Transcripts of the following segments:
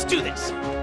Let's do this!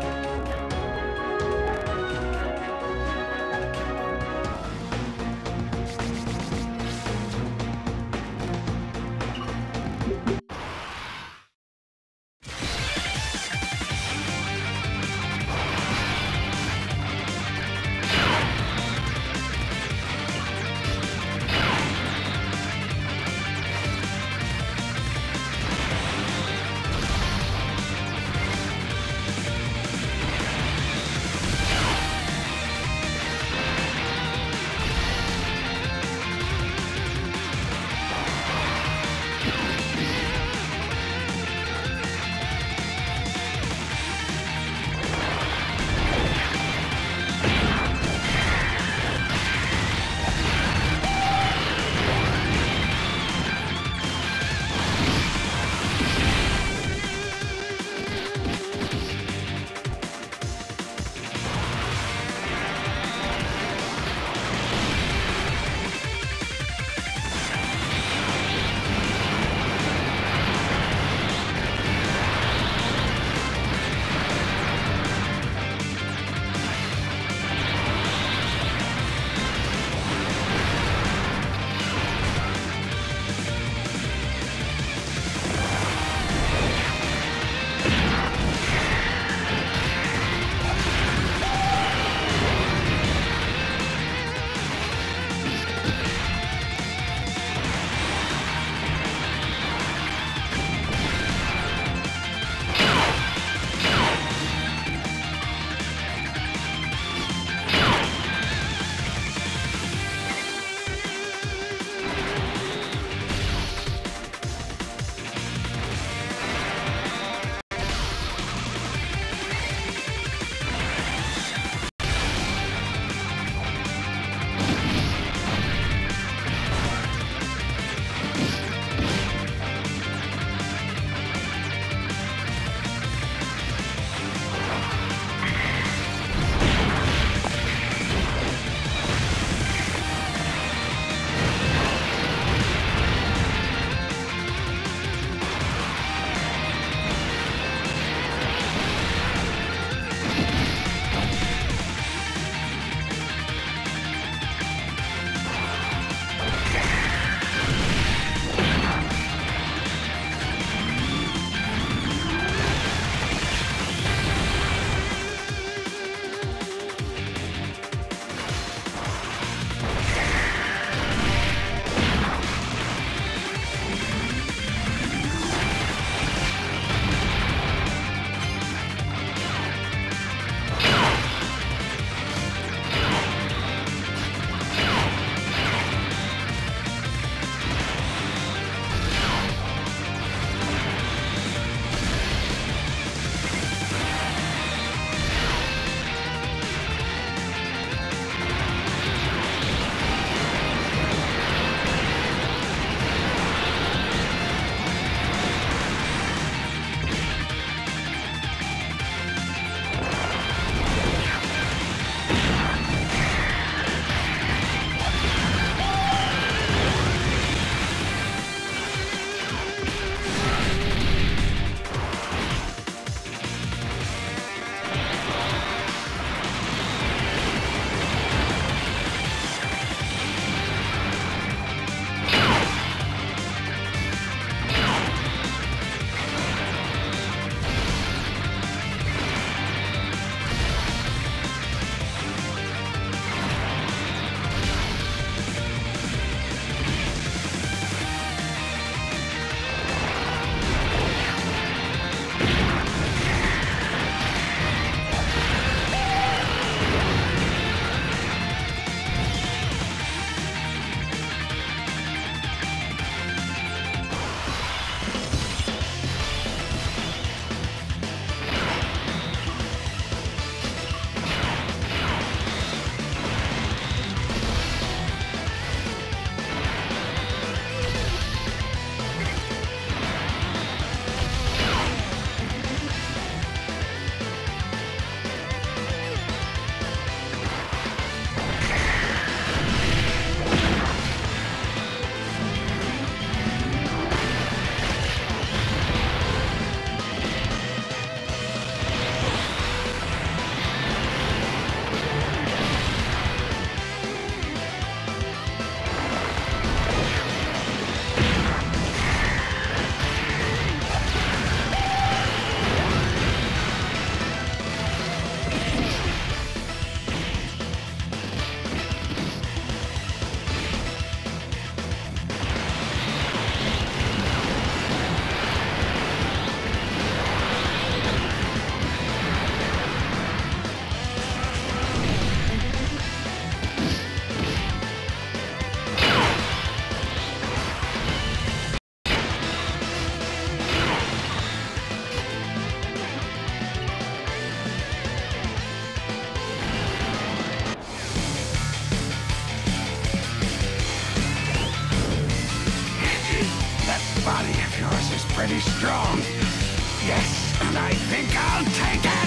Yes, and I think I'll take it.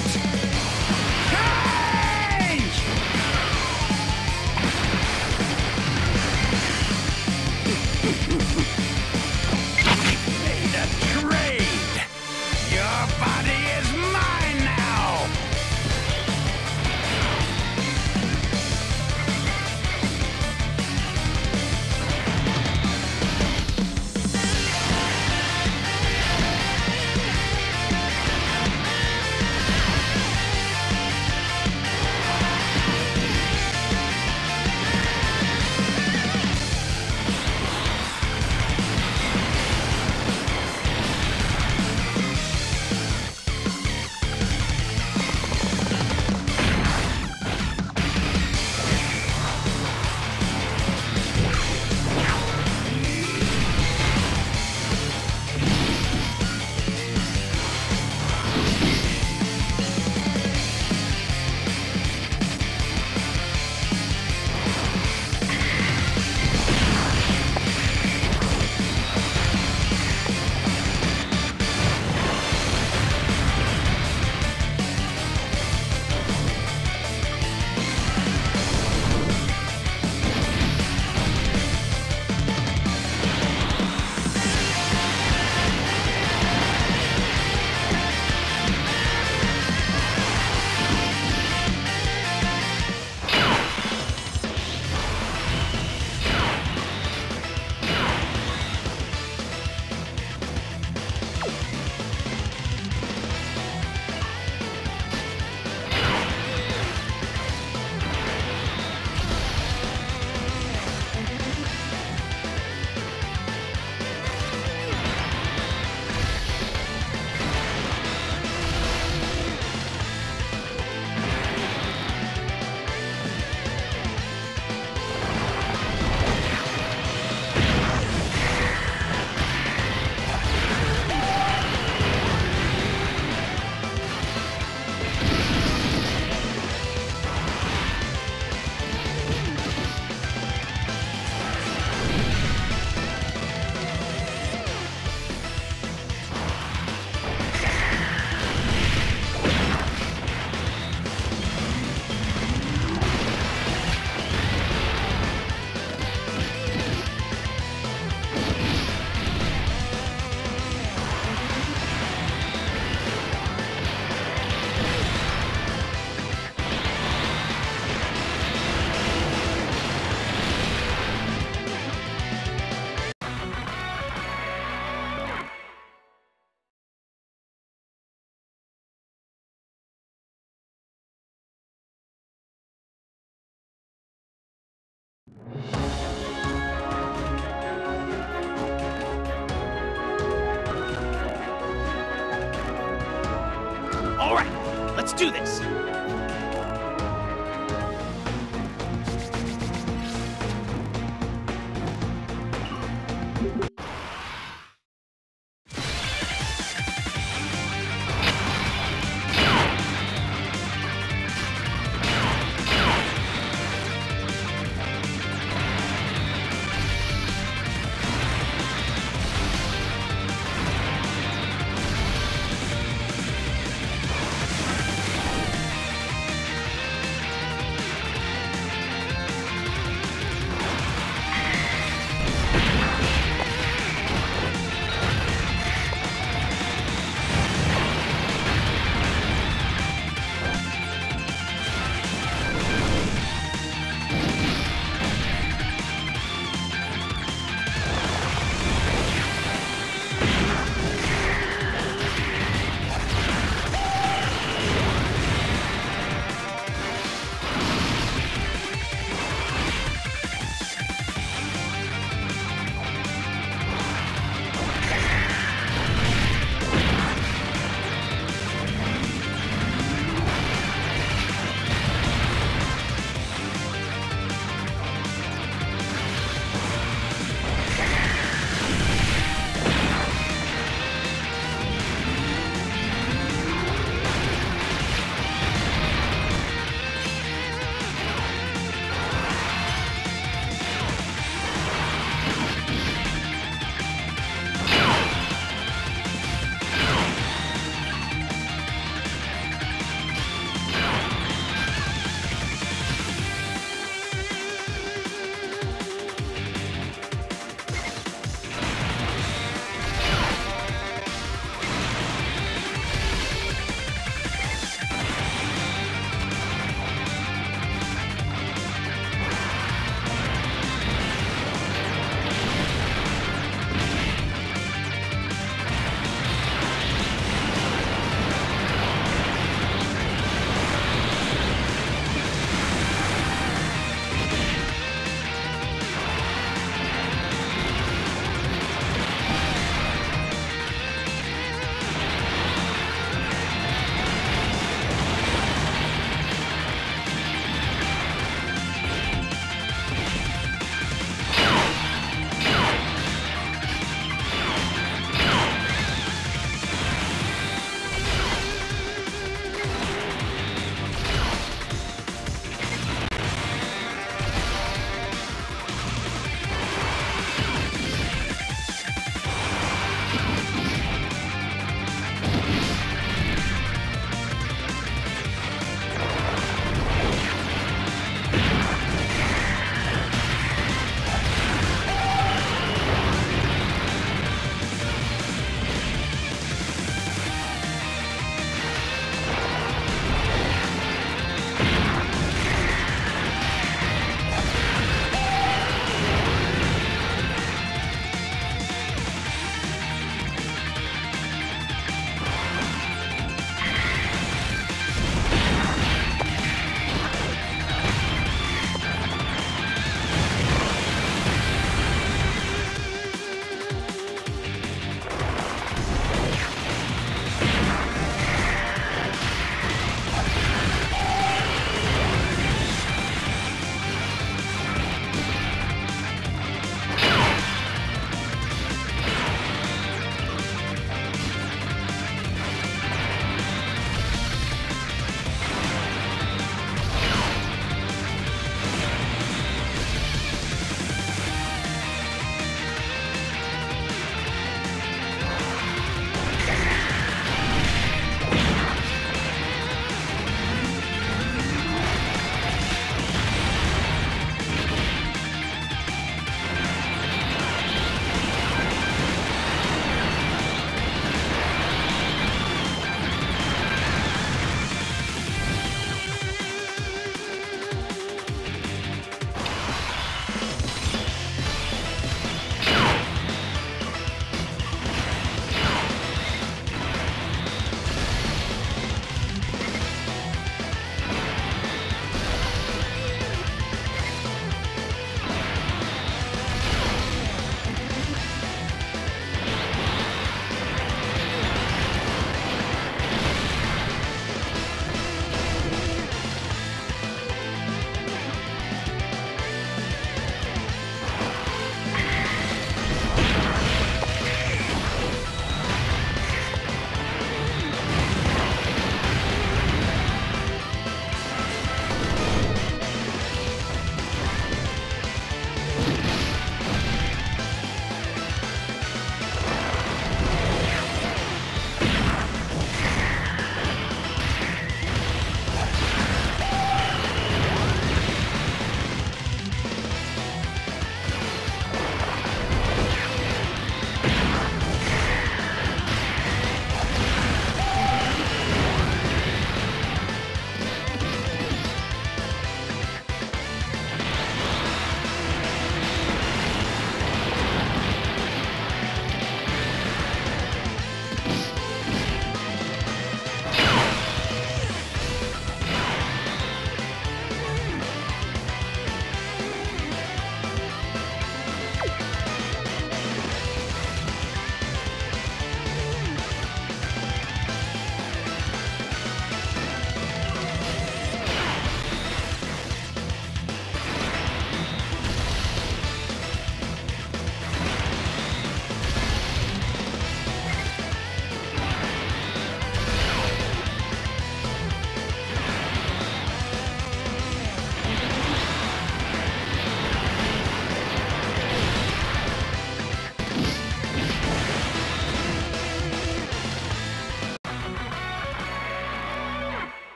Do this.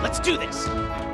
Let's do this!